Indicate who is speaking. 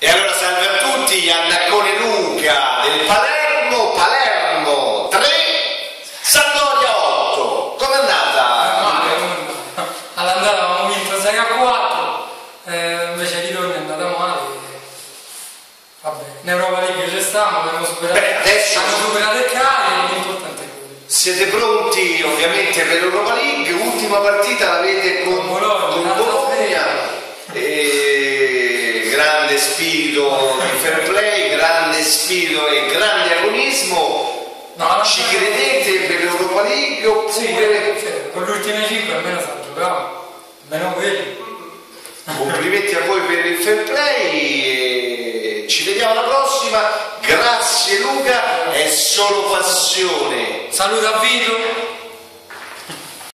Speaker 1: E allora salve a tutti, Iannaccone Luca del Palermo, Palermo 3, Sampdoria 8. Com'è andata?
Speaker 2: Male, all'andata avevamo vinto 6 a 4, eh, invece di torno è andata male. Vabbè, in Europa League ci stiamo, abbiamo superato,
Speaker 1: Beh, adesso-
Speaker 2: abbiamo superato il Cagliari, l'importante è quello.
Speaker 1: Siete pronti ovviamente per l'Europa League, ultima partita l'avete con,
Speaker 2: Con Bologna,
Speaker 1: con
Speaker 2: un'altra
Speaker 1: Bologna. E grande spirito di fair play, grande spirito e grande agonismo.
Speaker 2: No,
Speaker 1: Ci credete per l'Europa League
Speaker 2: Sì,
Speaker 1: oppure
Speaker 2: sì, con l'ultima 5 almeno sa giocare, almeno quelli.
Speaker 1: complimenti a voi per il fair play ci vediamo alla prossima. Grazie Luca, è solo passione.
Speaker 2: Saluto a Vito,